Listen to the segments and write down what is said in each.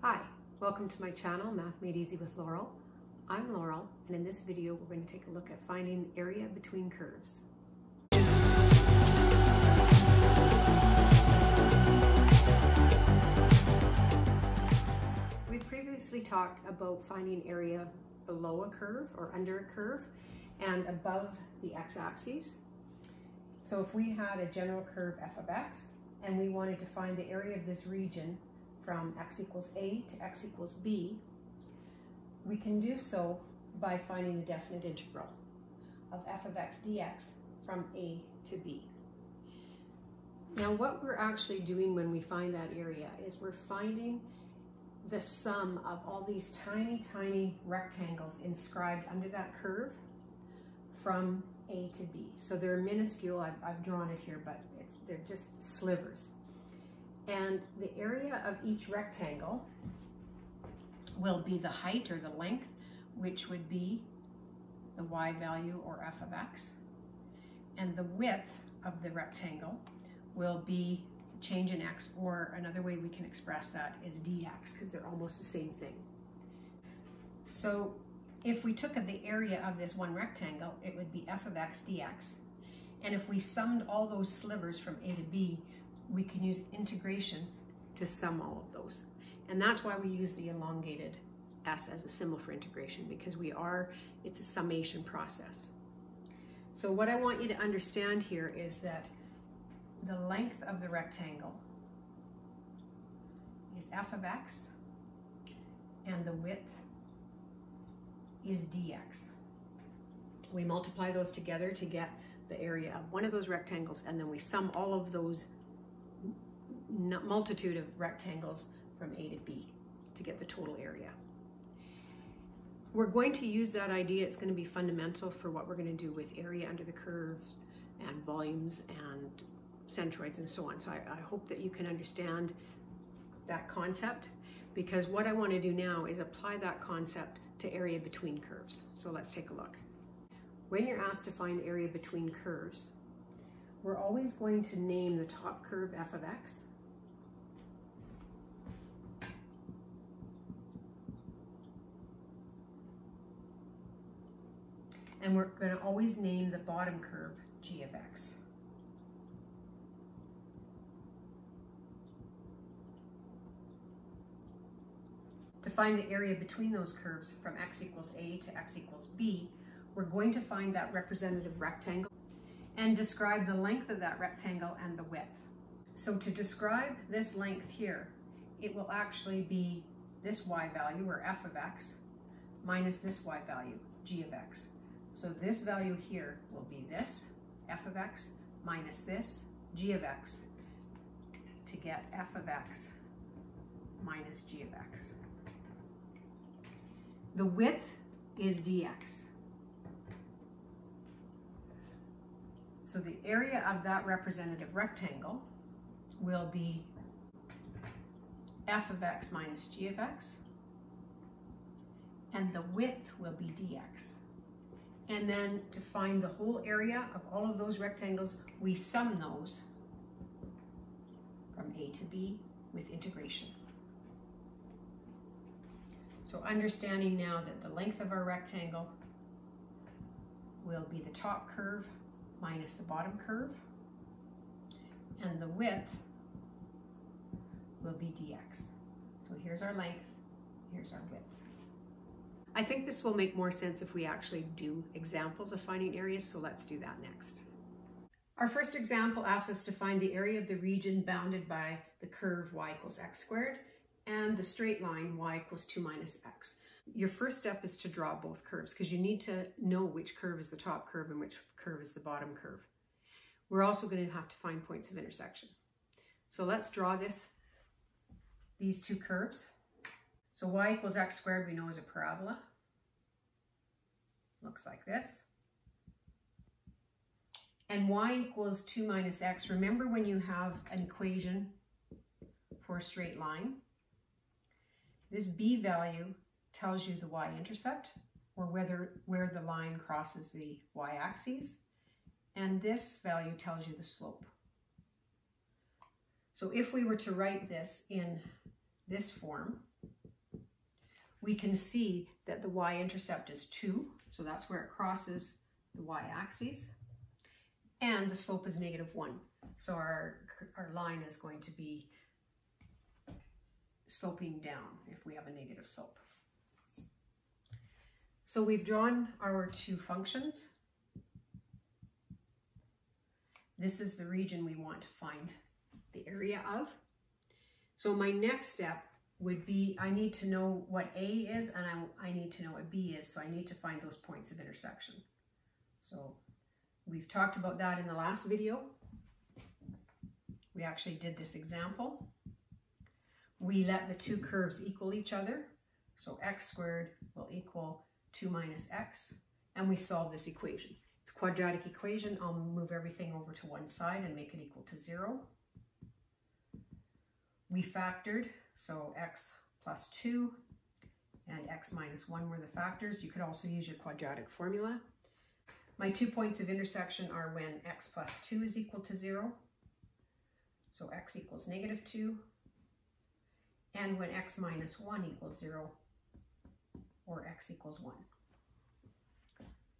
Hi, welcome to my channel, Math Made Easy with Laurel. I'm Laurel, and in this video we're going to take a look at finding the area between curves. We previously talked about finding area below a curve or under a curve and above the x-axis. So if we had a general curve f of x and we wanted to find the area of this region from x equals a to x equals b, we can do so by finding the definite integral of f of x dx from a to b. Now what we're actually doing when we find that area is we're finding the sum of all these tiny, tiny rectangles inscribed under that curve from A to B. So they're minuscule, I've, I've drawn it here, but they're just slivers. And the area of each rectangle will be the height or the length, which would be the y value or f of x. And the width of the rectangle will be change in x, or another way we can express that is dx, because they're almost the same thing. So if we took the area of this one rectangle, it would be f of x dx. And if we summed all those slivers from a to b, we can use integration to sum all of those. And that's why we use the elongated s as the symbol for integration, because we are, it's a summation process. So what I want you to understand here is that the length of the rectangle is f of x, and the width is dx. We multiply those together to get the area of one of those rectangles, and then we sum all of those multitude of rectangles from A to B to get the total area. We're going to use that idea. It's going to be fundamental for what we're going to do with area under the curves and volumes and centroids and so on. So I, I hope that you can understand that concept because what I want to do now is apply that concept to area between curves. So let's take a look. When you're asked to find area between curves, we're always going to name the top curve f of x. And we're going to always name the bottom curve g of x. To find the area between those curves from x equals a to x equals b, we're going to find that representative rectangle and describe the length of that rectangle and the width. So to describe this length here, it will actually be this y value, or f of x, minus this y value, g of x. So this value here will be this, f of x, minus this, g of x, to get f of x minus g of x. The width is dx. So the area of that representative rectangle will be f of x minus g of x, and the width will be dx. And then to find the whole area of all of those rectangles, we sum those from a to b with integration. So understanding now that the length of our rectangle will be the top curve minus the bottom curve, and the width will be dx. So here's our length, here's our width. I think this will make more sense if we actually do examples of finding areas, so let's do that next. Our first example asks us to find the area of the region bounded by the curve y equals x squared and the straight line y equals 2 minus x. Your first step is to draw both curves because you need to know which curve is the top curve and which curve is the bottom curve. We're also going to have to find points of intersection. So let's draw this, these two curves. So y equals x squared we know is a parabola. Looks like this. And y equals 2 minus x. Remember when you have an equation for a straight line, this b value tells you the y-intercept, or whether where the line crosses the y-axis, and this value tells you the slope. So if we were to write this in this form, we can see that the y-intercept is 2, so that's where it crosses the y-axis, and the slope is negative 1. So our, our line is going to be sloping down if we have a negative slope. So we've drawn our two functions. This is the region we want to find the area of. So my next step would be, I need to know what A is and I, I need to know what B is. So I need to find those points of intersection. So we've talked about that in the last video. We actually did this example. We let the two curves equal each other. So x squared will equal 2 minus x. And we solve this equation. It's a quadratic equation. I'll move everything over to one side and make it equal to 0. We factored, so x plus 2 and x minus 1 were the factors. You could also use your quadratic formula. My two points of intersection are when x plus 2 is equal to 0, so x equals negative 2, and when x minus 1 equals 0, or x equals 1.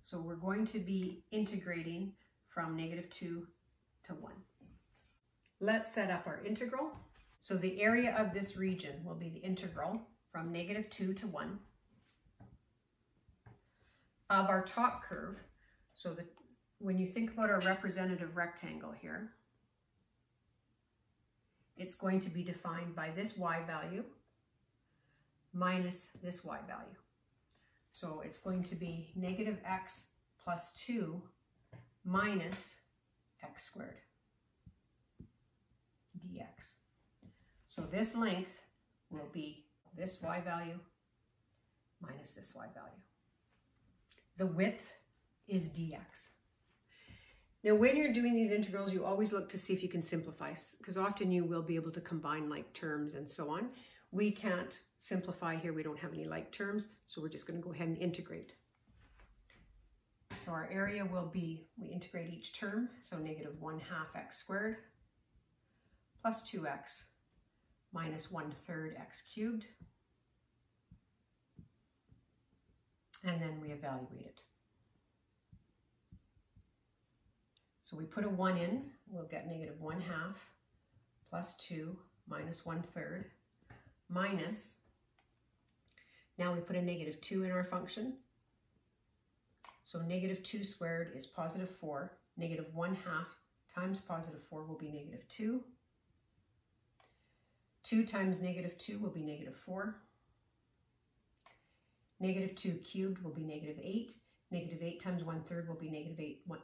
So we're going to be integrating from negative 2 to 1. Let's set up our integral. So the area of this region will be the integral from negative 2 to 1 of our top curve. So that when you think about our representative rectangle here, it's going to be defined by this y value minus this y value. So it's going to be negative x plus 2 minus x squared dx. So this length will be this y value minus this y value. The width is dx. Now, when you're doing these integrals, you always look to see if you can simplify, because often you will be able to combine like terms and so on. We can't simplify here. We don't have any like terms, so we're just going to go ahead and integrate. So our area will be, we integrate each term, so negative 1 half x squared plus 2x minus 1 third x cubed. And then we evaluate it. So we put a 1 in, we'll get negative 1 half plus 2 minus 1 third minus, now we put a negative 2 in our function. So negative 2 squared is positive 4. Negative 1 half times positive 4 will be negative 2. 2 times negative 2 will be negative 4. Negative 2 cubed will be negative 8. Negative 8 times 1 third will be negative 8, one,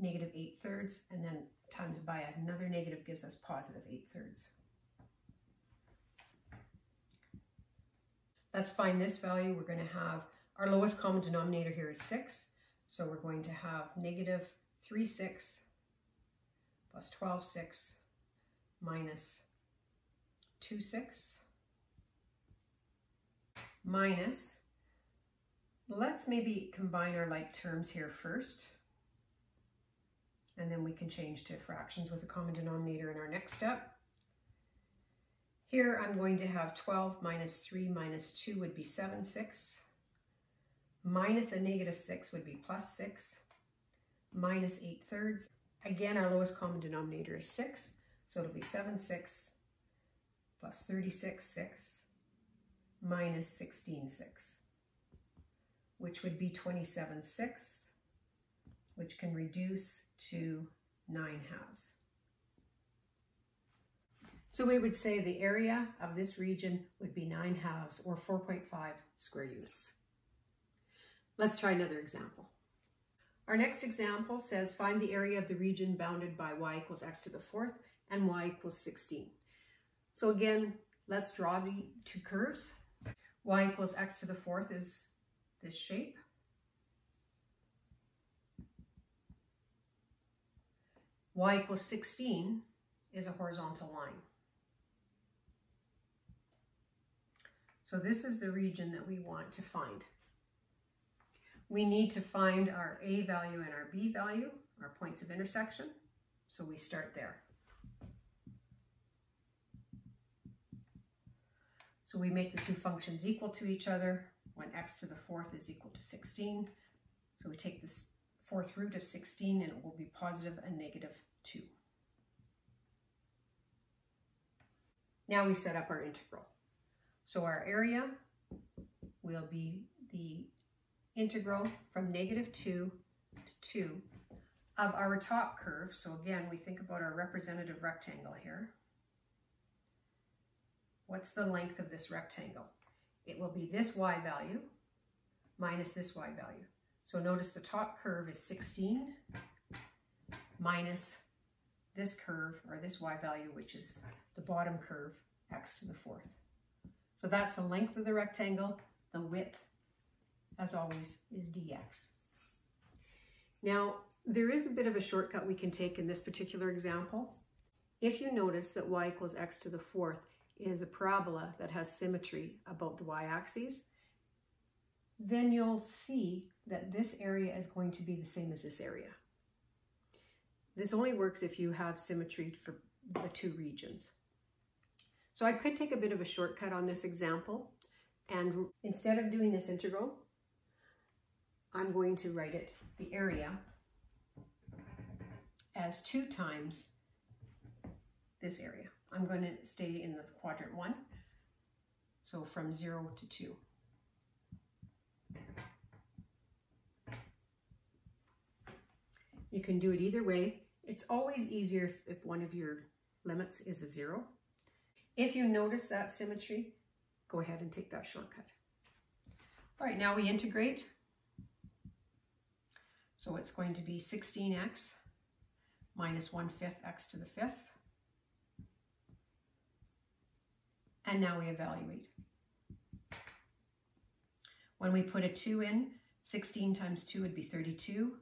negative 8 thirds, and then times by another negative gives us positive 8 thirds. Let's find this value. We're going to have, our lowest common denominator here is 6. So we're going to have negative 3, 6 plus 12, 6 minus 2, 6 minus, let's maybe combine our like terms here first. And then we can change to fractions with a common denominator in our next step. Here I'm going to have 12 minus 3 minus 2 would be 7, 6. Minus a negative 6 would be plus 6. Minus 8 thirds. Again, our lowest common denominator is 6. So it'll be 7, 6 plus 36, 6 minus 16, 6, which would be 27 6, which can reduce to 9 halves. So we would say the area of this region would be 9 halves or 4.5 square units. Let's try another example. Our next example says find the area of the region bounded by y equals x to the fourth and y equals 16. So again, let's draw the two curves. y equals x to the fourth is this shape. y equals 16 is a horizontal line. So this is the region that we want to find. We need to find our A value and our B value, our points of intersection. So we start there. So we make the two functions equal to each other when x to the fourth is equal to 16. So we take this fourth root of 16 and it will be positive and negative 2. Now we set up our integral. So our area will be the integral from negative 2 to 2 of our top curve. So again, we think about our representative rectangle here. What's the length of this rectangle? It will be this y value minus this y value. So notice the top curve is 16 minus this curve, or this y value, which is the bottom curve, x to the fourth. So that's the length of the rectangle. The width, as always, is dx. Now, there is a bit of a shortcut we can take in this particular example. If you notice that y equals x to the fourth is a parabola that has symmetry about the y-axis, then you'll see that this area is going to be the same as this area. This only works if you have symmetry for the two regions. So I could take a bit of a shortcut on this example and instead of doing this integral, I'm going to write it, the area, as two times this area. I'm going to stay in the quadrant one, so from zero to two. You can do it either way. It's always easier if, if one of your limits is a zero. If you notice that symmetry, go ahead and take that shortcut. All right, now we integrate. So it's going to be 16x minus 1 fifth x to the fifth. And now we evaluate. When we put a 2 in, 16 times 2 would be 32,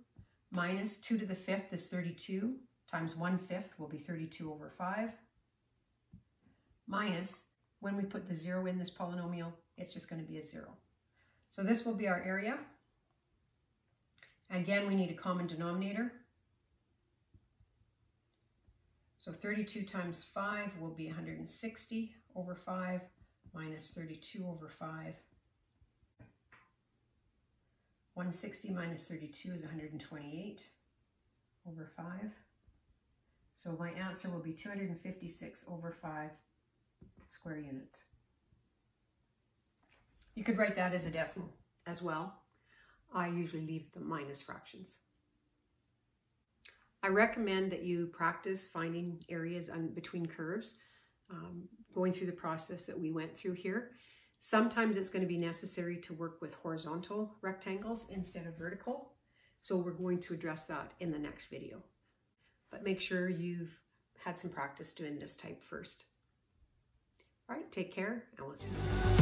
minus 2 to the fifth is 32, times 1 fifth will be 32 over 5, minus, when we put the 0 in this polynomial, it's just going to be a 0. So this will be our area. Again, we need a common denominator. So 32 times 5 will be 160 over 5 minus 32 over 5. 160 minus 32 is 128 over 5. So my answer will be 256 over 5 square units. You could write that as a decimal as well. I usually leave the minus fractions. I recommend that you practice finding areas between curves, um, going through the process that we went through here. Sometimes it's going to be necessary to work with horizontal rectangles instead of vertical. So we're going to address that in the next video. But make sure you've had some practice doing this type first. All right, take care and we'll see you.